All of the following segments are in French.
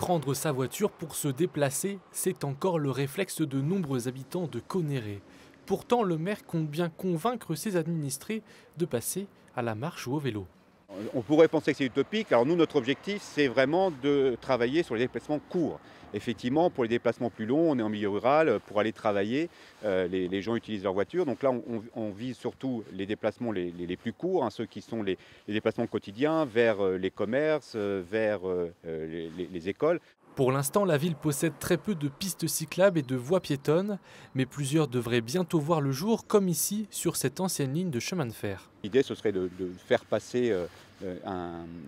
Prendre sa voiture pour se déplacer, c'est encore le réflexe de nombreux habitants de Conéré. Pourtant, le maire compte bien convaincre ses administrés de passer à la marche ou au vélo. On pourrait penser que c'est utopique. Alors nous, notre objectif, c'est vraiment de travailler sur les déplacements courts. Effectivement, pour les déplacements plus longs, on est en milieu rural, pour aller travailler, euh, les, gens utilisent leur voiture. Donc là, on, vise surtout les déplacements les, plus courts, hein, ceux qui sont les, déplacements quotidiens vers euh, les commerces, euh, vers les écoles. Pour l'instant, la ville possède très peu de pistes cyclables et de voies piétonnes, mais plusieurs devraient bientôt voir le jour, comme ici, sur cette ancienne ligne de chemin de fer. L'idée, ce serait de, faire passer euh,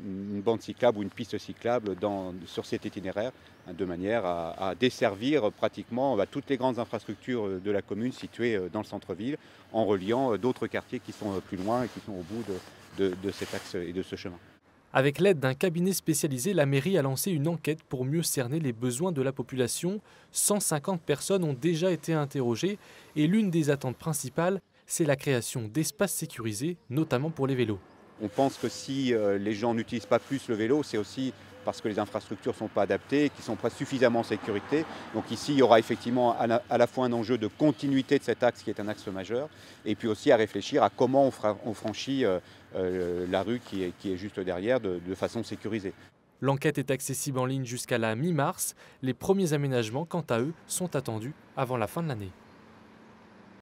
une bande cyclable ou une piste cyclable sur cet itinéraire, hein, de manière à, desservir pratiquement bah, toutes les grandes infrastructures de la commune situées euh, dans le centre-ville, en reliant euh, d'autres quartiers qui sont plus loin et qui sont au bout de cet axe et de ce chemin. Avec l'aide d'un cabinet spécialisé, la mairie a lancé une enquête pour mieux cerner les besoins de la population. 150 personnes ont déjà été interrogées et l'une des attentes principales, c'est la création d'espaces sécurisés, notamment pour les vélos. On pense que si euh, les gens n'utilisent pas plus le vélo, c'est aussi parce que les infrastructures ne sont pas adaptées, qui ne sont pas suffisamment en sécurité. Donc ici, il y aura effectivement à la fois un enjeu de continuité de cet axe qui est un axe majeur, et puis aussi à réfléchir à comment on, franchit euh, euh, la rue qui est, juste derrière de façon sécurisée. L'enquête est accessible en ligne jusqu'à la mi-mars. Les premiers aménagements, quant à eux, sont attendus avant la fin de l'année.